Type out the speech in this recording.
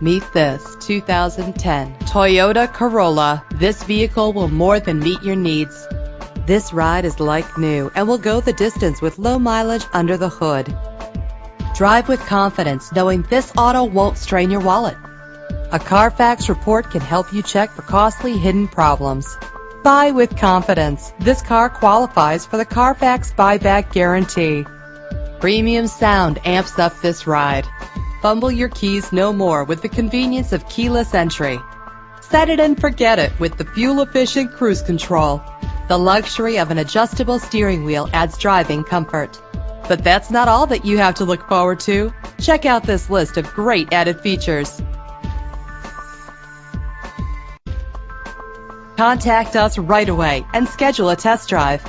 Meet this 2010 Toyota Corolla. This vehicle will more than meet your needs. This ride is like new and will go the distance with low mileage under the hood. Drive with confidence knowing this auto won't strain your wallet. A Carfax report can help you check for costly hidden problems. Buy with confidence. This car qualifies for the Carfax buyback guarantee. Premium sound amps up this ride. Fumble your keys no more with the convenience of keyless entry. Set it and forget it with the fuel-efficient cruise control. The luxury of an adjustable steering wheel adds driving comfort. But that's not all that you have to look forward to. Check out this list of great added features. Contact us right away and schedule a test drive.